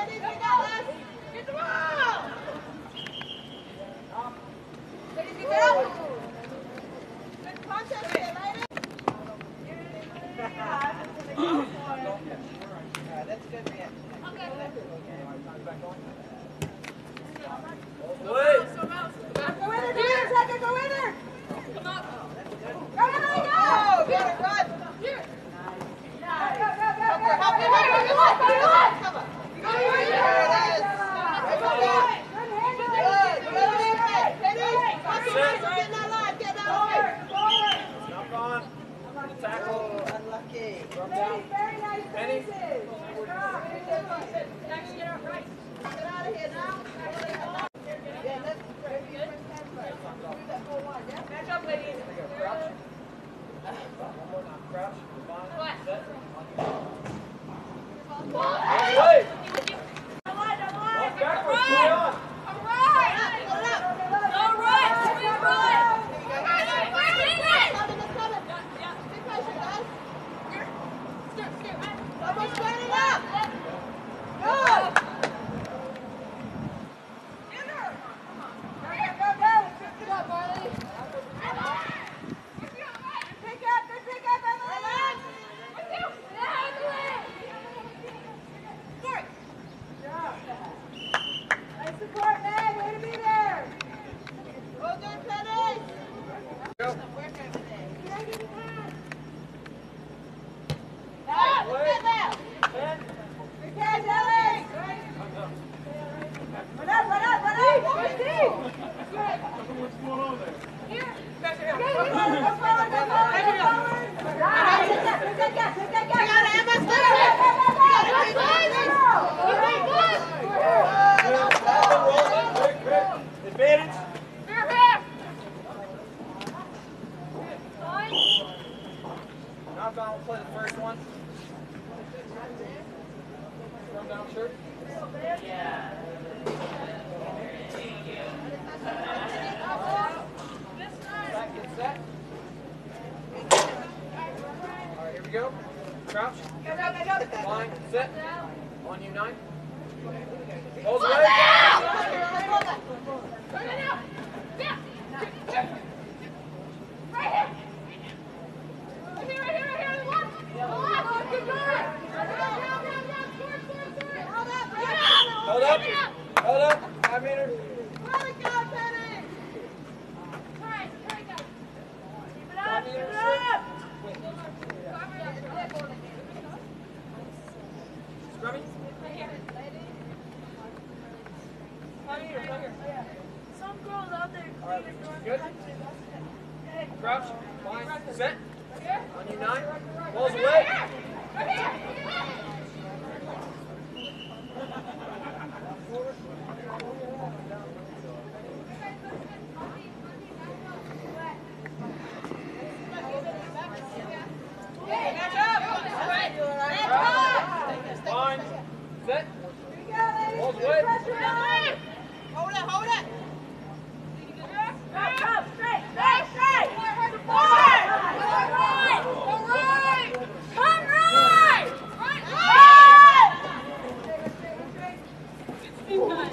That's a Yeah. Ten. Quick, Crouch. Line, set. On you, nine. Pulls away. Hold up. Hold up. Five meter. Five meter. Scrubby. Some girls out there All right, good. Crouch. Line, set. On you, nine. Pulls away. Amen.